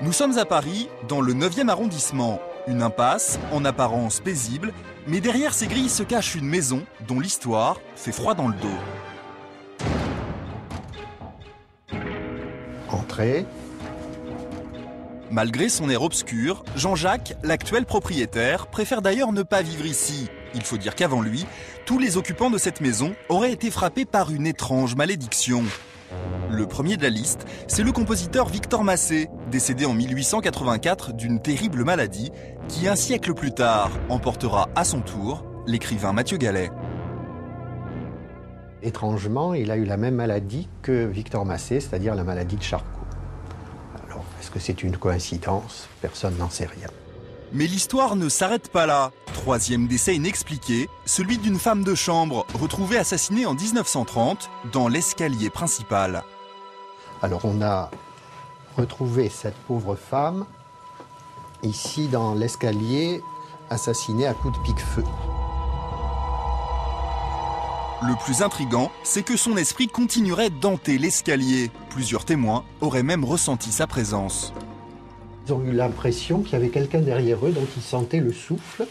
Nous sommes à Paris, dans le 9e arrondissement. Une impasse, en apparence paisible, mais derrière ces grilles se cache une maison dont l'histoire fait froid dans le dos. Entrée. Malgré son air obscur, Jean-Jacques, l'actuel propriétaire, préfère d'ailleurs ne pas vivre ici. Il faut dire qu'avant lui, tous les occupants de cette maison auraient été frappés par une étrange malédiction. Le premier de la liste, c'est le compositeur Victor Massé, décédé en 1884 d'une terrible maladie qui, un siècle plus tard, emportera à son tour l'écrivain Mathieu Gallet. Étrangement, il a eu la même maladie que Victor Massé, c'est-à-dire la maladie de Charcot. Alors, est-ce que c'est une coïncidence? Personne n'en sait rien. Mais l'histoire ne s'arrête pas là. Troisième décès inexpliqué, celui d'une femme de chambre retrouvée assassinée en 1930 dans l'escalier principal. Alors on a retrouvé cette pauvre femme ici dans l'escalier, assassinée à coups de pique-feu. Le plus intrigant, c'est que son esprit continuerait d'hanter l'escalier. Plusieurs témoins auraient même ressenti sa présence. Ils ont eu l'impression qu'il y avait quelqu'un derrière eux dont ils sentaient le souffle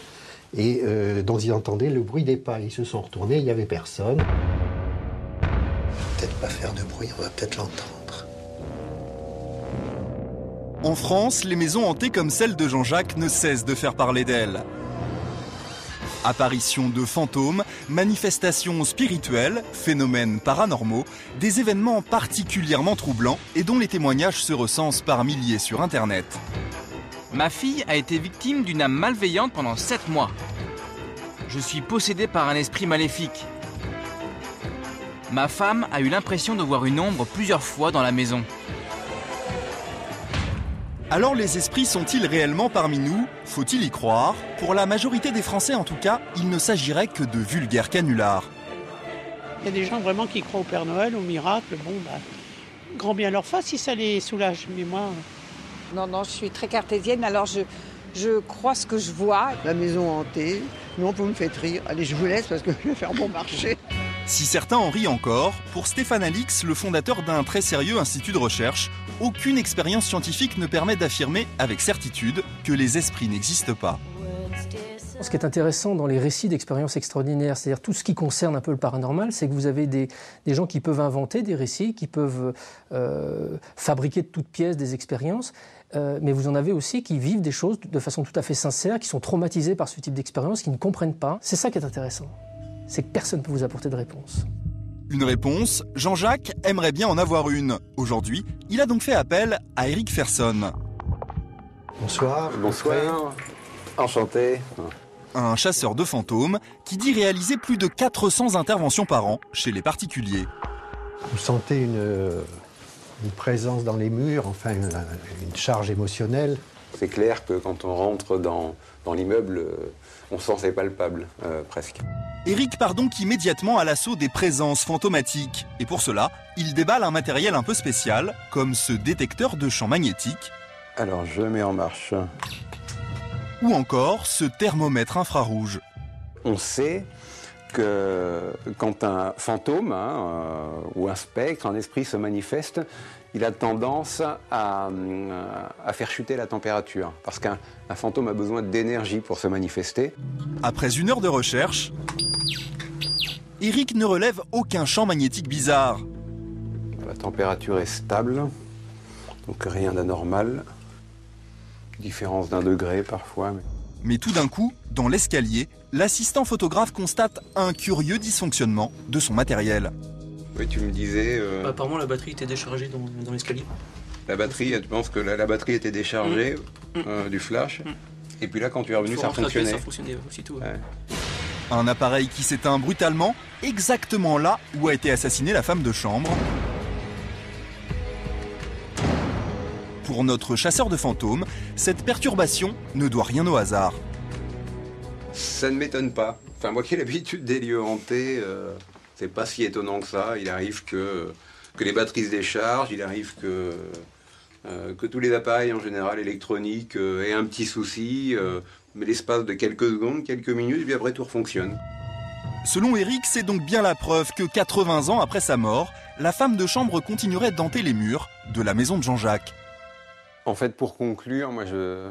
et euh, dont ils entendaient le bruit des pas. Ils se sont retournés, il n'y avait personne. Peut-être pas faire de bruit, on va peut-être l'entendre. En France, les maisons hantées comme celle de Jean-Jacques ne cessent de faire parler d'elles. Apparitions de fantômes, manifestations spirituelles, phénomènes paranormaux, des événements particulièrement troublants et dont les témoignages se recensent par milliers sur Internet. Ma fille a été victime d'une âme malveillante pendant 7 mois. Je suis possédé par un esprit maléfique. Ma femme a eu l'impression de voir une ombre plusieurs fois dans la maison. Alors les esprits sont-ils réellement parmi nous? Faut-il y croire? Pour la majorité des Français en tout cas, il ne s'agirait que de vulgaires canulars. Il y a des gens vraiment qui croient au Père Noël, au miracle. Bon, bah, grand bien leur fasse si ça les soulage. Mais moi. Non, non, je suis très cartésienne, alors je, je crois ce que je vois. La maison hantée, non, vous me faites rire. Allez, je vous laisse parce que je vais faire bon marché. Si certains en rient encore, pour Stéphane Alix, le fondateur d'un très sérieux institut de recherche, aucune expérience scientifique ne permet d'affirmer avec certitude que les esprits n'existent pas. Ce qui est intéressant dans les récits d'expériences extraordinaires, c'est-à-dire tout ce qui concerne un peu le paranormal, c'est que vous avez des, des, gens qui peuvent inventer des récits, qui peuvent euh, fabriquer de toutes pièces des expériences, euh, mais vous en avez aussi qui vivent des choses de façon tout à fait sincère, qui sont traumatisés par ce type d'expérience, qui ne comprennent pas. C'est ça qui est intéressant. C'est que personne ne peut vous apporter de réponse. Une réponse, Jean-Jacques aimerait bien en avoir une. Aujourd'hui, il a donc fait appel à Eric Ferson. Bonsoir. Bonsoir. Enchanté. Un chasseur de fantômes qui dit réaliser plus de 400 interventions par an chez les particuliers. Vous sentez une, une présence dans les murs, enfin une, une charge émotionnelle C'est clair que quand on rentre dans, dans l'immeuble, on sent c'est palpable, euh, presque. Eric part donc immédiatement à l'assaut des présences fantomatiques. Et pour cela, il déballe un matériel un peu spécial, comme ce détecteur de champs magnétiques. Alors je mets en marche. Ou encore ce thermomètre infrarouge. On sait que quand un fantôme hein, euh, ou un spectre, un esprit se manifeste, il a tendance à, à faire chuter la température. Parce qu'un fantôme a besoin d'énergie pour se manifester. Après une heure de recherche, Eric ne relève aucun champ magnétique bizarre. La température est stable, donc rien d'anormal. Différence d'un degré parfois. Mais... mais tout d'un coup, dans l'escalier, l'assistant photographe constate un curieux dysfonctionnement de son matériel. Oui, tu me disais. Euh... Bah, apparemment, la batterie était déchargée dans, dans l'escalier. La batterie, tu penses que la, la batterie était déchargée mmh. euh, du flash mmh. Et puis là, quand tu es revenu, ça fonctionnait. Ça fonctionnait aussitôt. Ouais. Un appareil qui s'éteint brutalement, exactement là où a été assassinée la femme de chambre. Pour notre chasseur de fantômes, cette perturbation ne doit rien au hasard. Ça ne m'étonne pas. Enfin, moi qui ai l'habitude des lieux hantés, euh, c'est pas si étonnant que ça. Il arrive que, que les batteries se déchargent, il arrive que, euh, que tous les appareils en général électroniques euh, aient un petit souci, euh, mais l'espace de quelques secondes, quelques minutes, puis après tout fonctionne. Selon Eric, c'est donc bien la preuve que 80 ans après sa mort, la femme de chambre continuerait d'hanter les murs de la maison de Jean-Jacques. En fait, pour conclure, moi, je,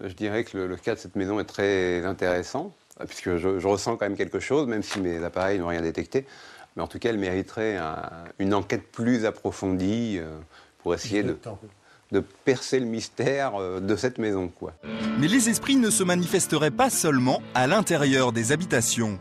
je dirais que le, le, cas de cette maison est très intéressant, puisque je, je, ressens quand même quelque chose, même si mes appareils n'ont rien détecté. Mais en tout cas, elle mériterait un, une enquête plus approfondie euh, pour essayer de, de, percer le mystère euh, de cette maison. Quoi. Mais les esprits ne se manifesteraient pas seulement à l'intérieur des habitations.